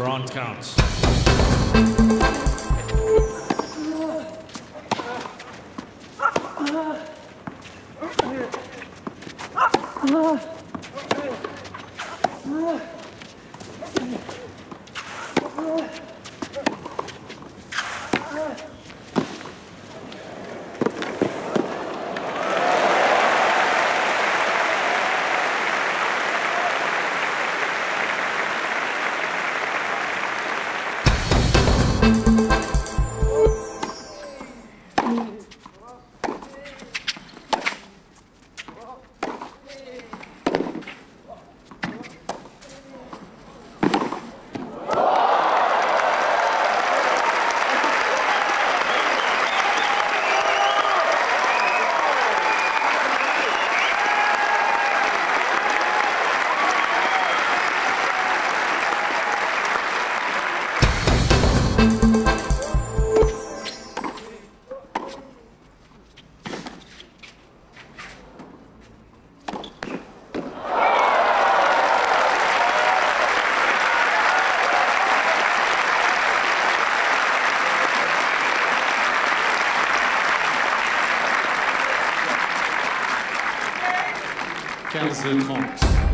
Front counts. 15-30.